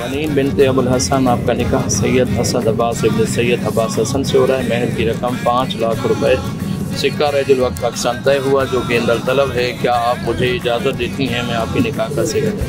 बनीन बिनते अबुल हसन, आपका निकाह सैयद असद अब्बास इबन सैयद अब्बास हसन से हो रहा है। महल की रकम पाँच लाख रुपए। सिक्का रजुल वक्त पाकिस्तान तय हुआ, जो कि अंदर तलब है। क्या आप मुझे इजाज़त देती हैं? मैं आपके निकाह का सिक्का